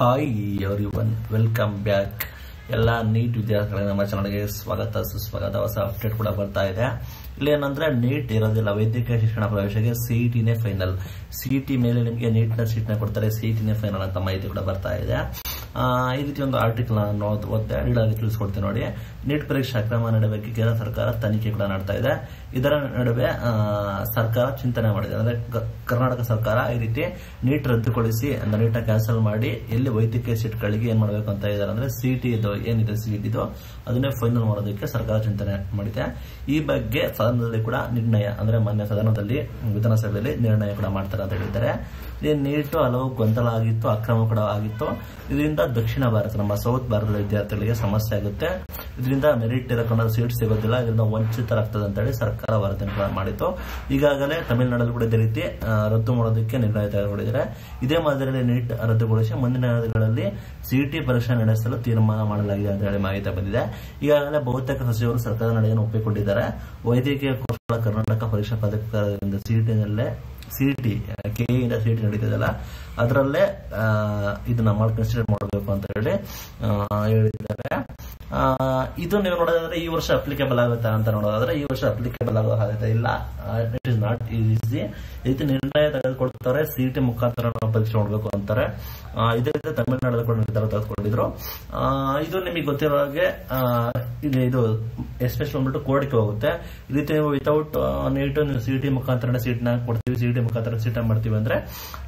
Hi everyone welcome back ಎಲ್ಲ NEET ವಿದ್ಯಾರ್ಥಿಗಳಿಗೆ ನಮ್ಮ ಚಾನಲ್ಗೆ ಸ್ವಾಗತ, ಸುಸ್ವಾಗತ. ಹೊಸ ಅಪ್ಡೇಟ್ ಕೂಡ ಬರ್ತಾ ಇದೆ. ಇಲ್ಲಿ ಏನಂದ್ರೆ ನೀಟ್ ಇರೋದಿಲ್ಲ. ವೈದ್ಯಕೀಯ ಶಿಕ್ಷಣ ಪ್ರವೇಶಕ್ಕೆ ಸಿಇಟಿನೇ ಫೈನಲ್ ಸಿಇಟಿ ಮೇಲೆ ನಿಮಗೆ ನೀಟ್ನ ನ ಸೀಟ್ನ ಕೊಡ್ತಾರೆ ಸಿಇಟಿನೇ ಫೈನಲ್ ಅಂತ ಮಾಹಿತಿ ಕೂಡ ಬರ್ತಾ ಇದೆ. ಈ ರೀತಿ ಒಂದು ಆರ್ಟಿಕಲ್ ಓದ್ದೆ ನೀಡಾಗಿ ತಿಳಿಸ್ಕೊಡ್ತೀನಿ ನೋಡಿ. ನೀಟ್ ಪರೀಕ್ಷೆ ಅಕ್ರಮ ನಡೆಯಬೇಕು ಕೇಂದ್ರ ಸರ್ಕಾರ ತನಿಖೆ ಕೂಡ ಮಾಡ್ತಾ ಇದೆ. ಇದರ ನಡುವೆ ಸರ್ಕಾರ ಚಿಂತನೆ ಮಾಡಿದೆ. ಅಂದ್ರೆ ಕರ್ನಾಟಕ ಸರ್ಕಾರ ಈ ರೀತಿ ನೀಟ್ ರದ್ದುಗೊಳಿಸಿ, ಅಂದ್ರೆ ನೀಟ್ ಕ್ಯಾನ್ಸಲ್ ಮಾಡಿ, ಎಲ್ಲಿ ವೈದ್ಯಕೀಯ ಸೀಟ್ಗಳಿಗೆ ಏನ್ ಮಾಡಬೇಕು ಅಂತ ಇದ್ದಾರೆ ಅಂದ್ರೆ ಸಿಟಿ ಇದು, ಏನಿದೆ ಸಿಟಿ ಇದು, ಅದನ್ನೇ ಫೈನಲ್ ಮಾಡೋದಕ್ಕೆ ಸರ್ಕಾರ ಚಿಂತನೆ ಮಾಡಿದೆ. ಈ ಬಗ್ಗೆ ಸದನದಲ್ಲಿ ಕೂಡ ನಿರ್ಣಯ, ಅಂದ್ರೆ ಮೊನ್ನೆ ಸದನದಲ್ಲಿ, ವಿಧಾನಸಭೆಯಲ್ಲಿ ನಿರ್ಣಯ ಕೂಡ ಮಾಡ್ತಾರೆ ಅಂತ ಹೇಳಿದ್ದಾರೆ. ನೀಟು ಹಲವು ಗೊಂದಲ ಆಗಿತ್ತು, ಅಕ್ರಮ ಕೂಡ ಆಗಿತ್ತು. ಇದರಿಂದ ದಕ್ಷಿಣ ಭಾರತ, ನಮ್ಮ ಸೌತ್ ಭಾರತದ ವಿದ್ಯಾರ್ಥಿಗಳಿಗೆ ಸಮಸ್ಯೆ ಆಗುತ್ತೆ. ಇದರಿಂದ ಮೆರಿಟ್ ಇರಕೊಂಡ ಸೀಟ್ ಸಿಗೋದಿಲ್ಲ. ಇದರಿಂದ ವಂಚಿತರಾಗ್ತದೆ ಅಂತ ಹೇಳಿ ಸರ್ಕಾರ ವರದಿ ಮಾಡಿತ್ತು. ಈಗಾಗಲೇ ತಮಿಳುನಾಡಲ್ಲಿ ಕೂಡ ಇದೇ ರೀತಿ ರದ್ದು ಮಾಡೋದಕ್ಕೆ ನಿರ್ಣಯ ತೆಗೆದುಕೊಂಡಿದ್ದಾರೆ. ಇದೇ ಮಾದರಿಯಲ್ಲಿ ನೀಟ್ ರದ್ದುಗೊಳಿಸಿ ಮುಂದಿನ ದಿನಗಳಲ್ಲಿ ಸಿಇಟಿ ಪರೀಕ್ಷೆ ನಡೆಸಲು ತೀರ್ಮಾನ ಮಾಡಲಾಗಿದೆ ಅಂತ ಹೇಳಿ ಮಾಹಿತಿ ಬಂದಿದೆ. ಈಗಾಗಲೇ ಬಹುತೇಕ ಸಚಿವರು ಸರ್ಕಾರದ ನಡೆಯನ್ನು ಒಪ್ಪಿಕೊಂಡಿದ್ದಾರೆ. ವೈದ್ಯಕೀಯ ಕೋರ್ಸ್ಗಳ ಕರ್ನಾಟಕ ಪರೀಕ್ಷಾ ಪ್ರಾಧಿಕಾರದಿಂದ ಸಿಇಟಿನಲ್ಲೇ ಸಿಇಟಿ ಕೆಇಂದ ಸಿಟಿ ನಡೀತದಲ್ಲ ಅದರಲ್ಲೇ ಆ, ಇದನ್ನ ಮಾಡಿ ಕನ್ಸಿಡರ್ ಮಾಡಬೇಕು ಅಂತ ಹೇಳಿ ಹೇಳಿದ್ದಾರೆ. ಇದು ನೀವು ನೋಡೋದಾದ್ರೆ ಈ ವರ್ಷ ಅಪ್ಲಿಕೇಬಲ್ ಆಗುತ್ತಾ ಅಂತ ನೋಡೋದಾದ್ರೆ ಈ ವರ್ಷ ಅಪ್ಲಿಕೇಬಲ್ ಆಗೋ ಸಾಧ್ಯತೆ ಇಲ್ಲ. ಇಟ್ ಇಸ್ ನಾಟ್ ಈಸಿ ರೀತಿ ನಿರ್ಣಯ ತೆಗೆದುಕೊಡ್ತಾರೆ ಸಿಇಟಿ ಮುಖಾಂತರ ಪರೀಕ್ಷೆ ನೋಡಬೇಕು ಅಂತಾರೆ. ಇದೇ ರೀತಿ ತಮಿಳುನಾಡಲ್ಲಿ ಕೂಡ ನಿರ್ಧಾರ ತೆಗೆದುಕೊಂಡಿದ್ರು. ಇದು ನಿಮಗೆ ಗೊತ್ತಿರೋ ಹಾಗೆ ಇದು ಎಸ್ಪೆಷಲ್ ಬಂದ್ಬಿಟ್ಟು ಕೋರ್ಟ್ಗೆ ಹೋಗುತ್ತೆ. ಈ ರೀತಿ ನೀವು ವಿತೌಟ್ ನೀಟ್ ನೀವು ಸಿಇಟಿ ಮುಖಾಂತರ ಸೀಟ್ನ ಕೊಡ್ತೀವಿ ಸಿಟಿ ಮುಖಾಂತರ ಸೀಟ್ ಮಾಡ್ತೀವಿ ಅಂದ್ರೆ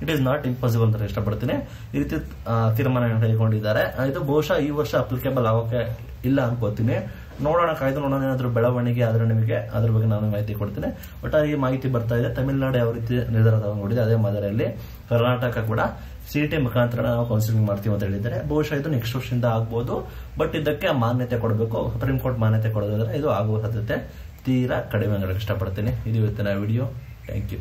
ಇಟ್ ಇಸ್ ನಾಟ್ ಇಂಪಾಸಿಬಲ್ ಅಂತ ಇಷ್ಟಪಡ್ತೀನಿ. ಈ ರೀತಿ ತೀರ್ಮಾನ ಕೈಗೊಂಡಿದ್ದಾರೆ. ಇದು ಬಹುಶಃ ಈ ವರ್ಷ ಅಪ್ಲಿಕೇಬಲ್ ಆಗೋಕೆ ಇಲ್ಲ ಅನ್ಕೋತೀನಿ. ನೋಡೋಣ, ಕಾಯ್ದು ನೋಡೋಣ, ಏನಾದರೂ ಬೆಳವಣಿಗೆ ಆದರೆ ನಿಮಗೆ, ಅದ್ರ ಬಗ್ಗೆ ನಾನು ಮಾಹಿತಿ ಕೊಡ್ತೀನಿ. ಈ ಮಾಹಿತಿ ಬರ್ತಾ ಇದೆ. ತಮಿಳುನಾಡು ಯಾವ ರೀತಿ ನಿರ್ಧಾರ ನೋಡಿದೆ ಅದೇ ಮಾದರಿಯಲ್ಲಿ ಕರ್ನಾಟಕ ಕೂಡ ಸಿಟಿ ಮುಖಾಂತರ ನಾವು ಕೌನ್ಸಿಲಿಂಗ್ ಮಾಡ್ತೀವಿ ಅಂತ ಹೇಳಿದರೆ ಬಹುಶಃ ಇದು ನೆಕ್ಸ್ಟ್ ವರ್ಷದಿಂದ ಆಗ್ಬೋದು. ಬಟ್ ಇದಕ್ಕೆ ಮಾನ್ಯತೆ ಕೊಡಬೇಕು. ಸುಪ್ರೀಂ ಕೋರ್ಟ್ ಮಾನ್ಯತೆ ಕೊಡೋದಾದ್ರೆ ಇದು ಆಗುವ ಸಾಧ್ಯತೆ ತೀರಾ ಕಡಿಮೆ. ಇಷ್ಟಪಡ್ತೀನಿ. ಇದು ಇವತ್ತಿನ ವಿಡಿಯೋ ಥ್ಯಾಂಕ್ ಯು